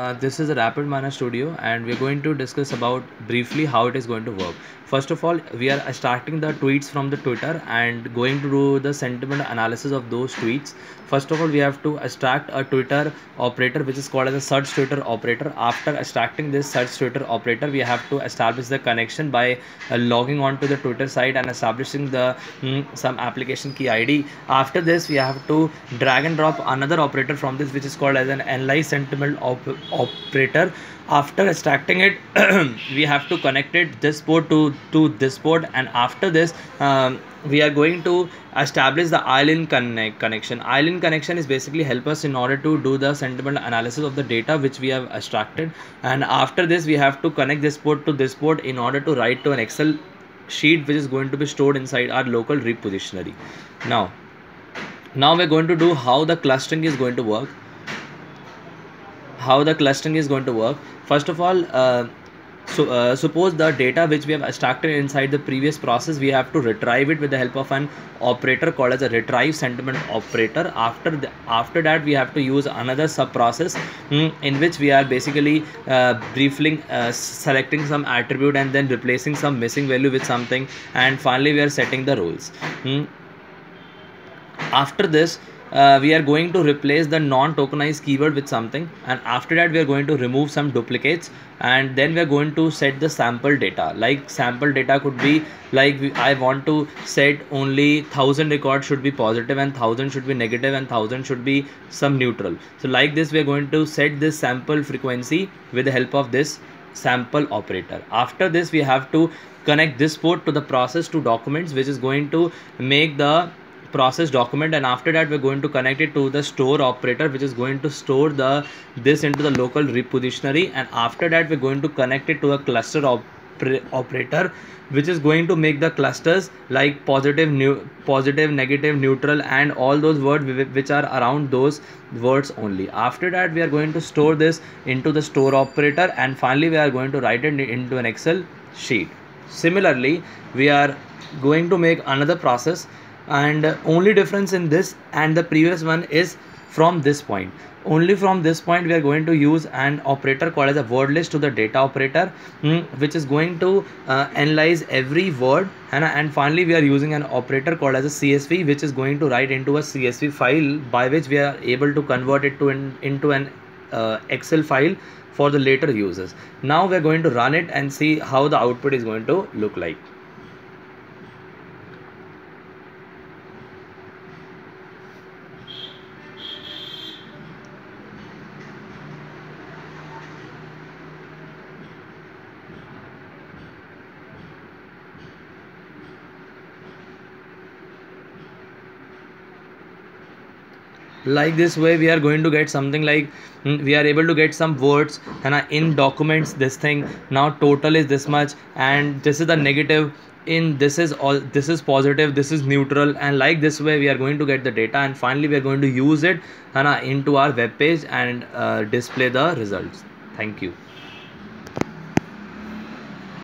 uh, this is a RapidMiner Studio and we're going to discuss about briefly how it is going to work. First of all, we are extracting the tweets from the Twitter and going to do the sentiment analysis of those tweets. First of all, we have to extract a Twitter operator which is called as a search Twitter operator. After extracting this search Twitter operator, we have to establish the connection by uh, logging on to the Twitter site and establishing the mm, some application key ID. After this, we have to drag and drop another operator from this which is called as an analyze sentiment op operator after extracting it we have to connect it this port to to this port and after this um, we are going to establish the AYLIEN connect connection. AYLIEN connection is basically help us in order to do the sentiment analysis of the data which we have extracted and after this we have to connect this port to this port in order to write to an Excel sheet which is going to be stored inside our local repositionary. Now, now we're going to do how the clustering is going to work how the clustering is going to work. First of all uh, so uh, suppose the data which we have extracted inside the previous process we have to retrieve it with the help of an operator called as a retrieve sentiment operator. After the, after that we have to use another sub process mm, in which we are basically uh, briefly uh, selecting some attribute and then replacing some missing value with something. And finally we are setting the rules mm. after this uh, we are going to replace the non-tokenized keyword with something and after that we are going to remove some duplicates and then we are going to set the sample data. Like sample data could be like I want to set only 1000 records should be positive and 1000 should be negative and 1000 should be some neutral. So like this we are going to set this sample frequency with the help of this sample operator. After this we have to connect this port to the process to documents which is going to make the process document and after that we're going to connect it to the store operator which is going to store the this into the local repositionary. And after that we're going to connect it to a cluster op operator which is going to make the clusters like positive new positive negative neutral and all those words which are around those words only. After that we are going to store this into the store operator and finally we are going to write it into an excel sheet. Similarly we are going to make another process and only difference in this and the previous one is from this point. Only from this point we are going to use an operator called as a word list to the data operator mm, which is going to uh, analyze every word. And, and finally we are using an operator called as a csv which is going to write into a csv file by which we are able to convert it to an, into an uh, excel file for the later users now we are going to run it and see how the output is going to look like like this way we are going to get something like mm, we are able to get some words and in documents this thing. Now total is this much and this is the negative. In this is all this is positive this is neutral and like this way we are going to get the data and finally we are going to use it and into our web page and uh, display the results. Thank you